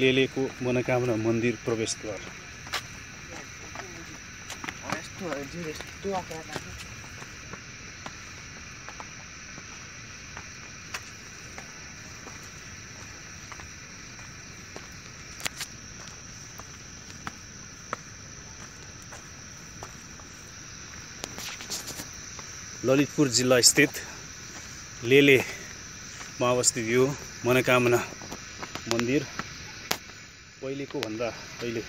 लेलेको मनोकामना मन्दिर प्रवेशद्वार। ललितपुर जिल्ला स्थित लेलेमा अवस्थित यो मनोकामना मन्दिर पहिलेको भन्दा अहिले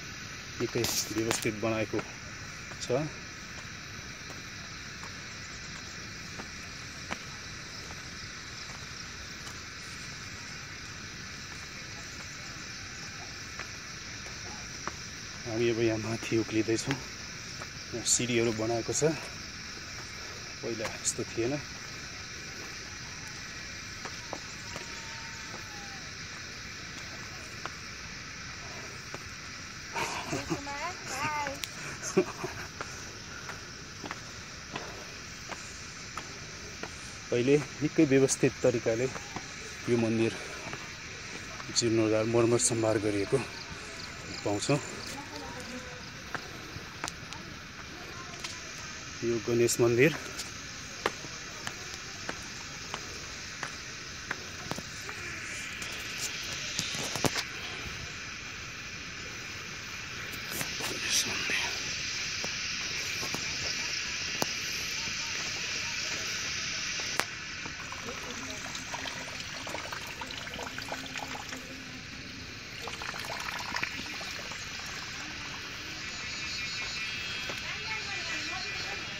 निकै व्यवस्थित बनाएको छ। हामी अब यहाँ माथि उक्लिँदैछौँ। सिडीहरू बनाएको छ। पहिला यस्तो थिएन। पहिले निकै व्यवस्थित तरिकाले यो मन्दिर जीर्णोद्धार मर्मत सम्भार गरिएको पाउँछौँ। यो गणेश मन्दिर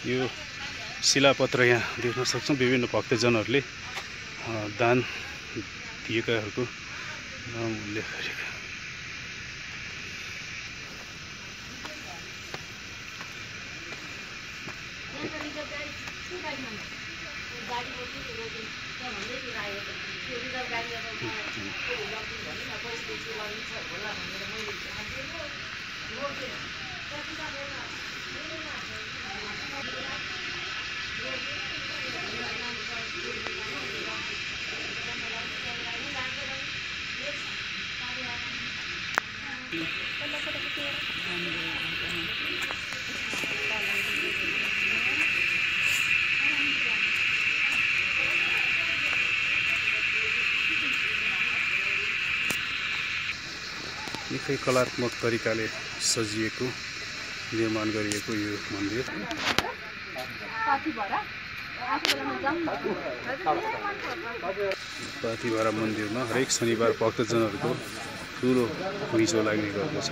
यो शिलापत्र यहाँ देख्न सक्छौँ। विभिन्न भक्तजनहरूले दान दिएकाहरूको नाम उल्लेख गरेका। निकै कलात्मक तरिकाले सजिएको निर्माण गरिएको यो मन्दिर। पाथिभारा मन्दिरमा हरेक शनिबार भक्तजनहरूको ठुलो घुइँचो लाग्ने गर्दछ।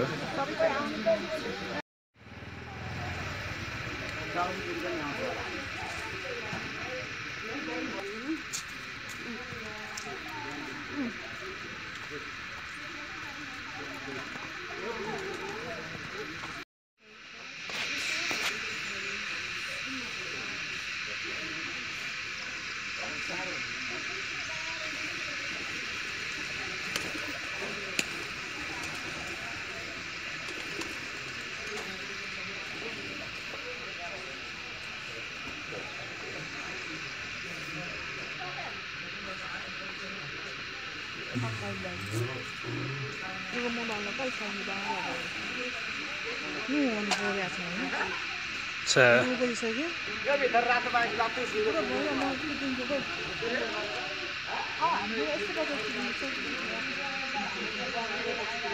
मलाई कहिले फुँदैछ होइन यस्तो